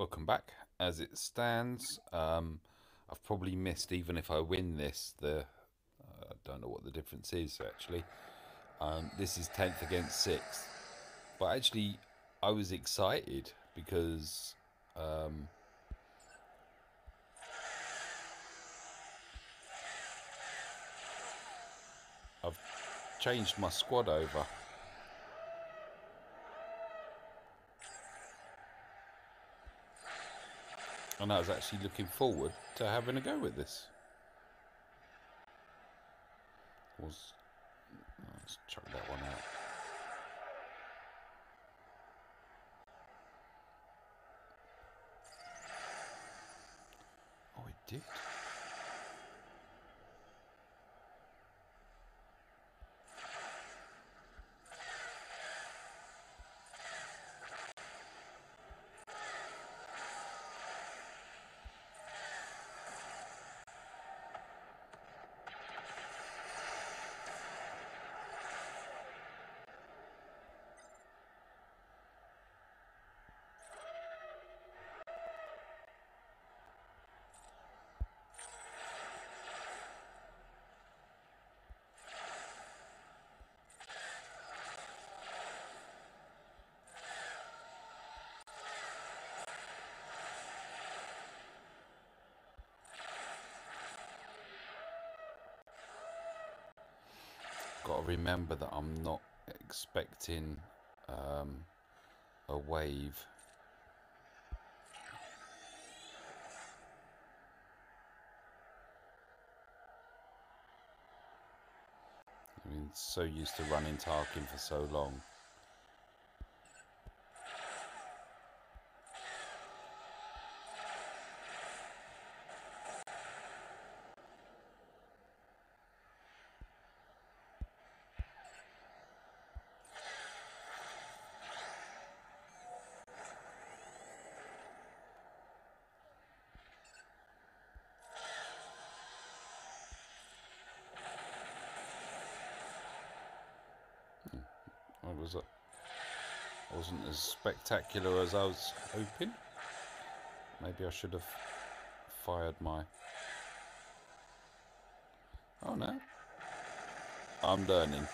welcome back. As it stands, um, I've probably missed, even if I win this, the uh, I don't know what the difference is actually. Um, this is 10th against 6th. But actually, I was excited because um, I've changed my squad over. And I was actually looking forward to having a go with this. Was let's chuck that one out. Oh, it did. Got to remember that I'm not expecting um, a wave. I mean, so used to running Tarkin for so long. I was uh, wasn't as spectacular as I was hoping. Maybe I should have fired my. Oh no. I'm learning.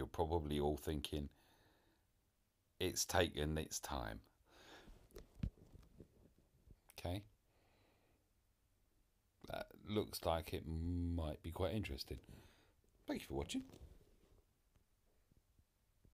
You're probably all thinking it's taken its time. Okay. That looks like it might be quite interesting. Thank you for watching.